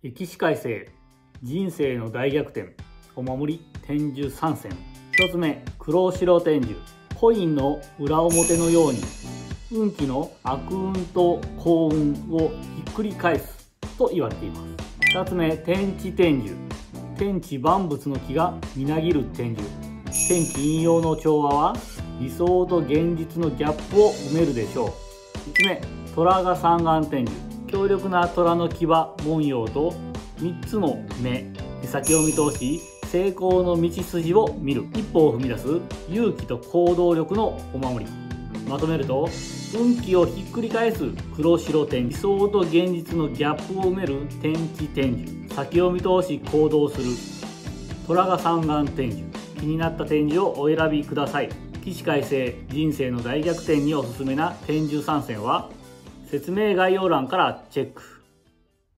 起死回生人生の大逆転お守り天寿3選。1つ目黒白天寿。コインの裏表のように運気の悪運と幸運をひっくり返すと言われています。2つ目天地天寿。天地万物の木がみなぎる天寿。天地引用の調和は理想と現実のギャップを埋めるでしょう。3つ目虎が三眼天寿。強力な虎の牙文様と3つの目。先を見通し成功の道筋を見る。一歩を踏み出す勇気と行動力のお守り。まとめると運気をひっくり返す黒白点理想と現実のギャップを埋める天地天寿先を見通し行動する。虎が三眼天寿気になった展示をお選びください。起死回生人生の大逆転におすすめな天寿参戦は説明概要欄からチェック。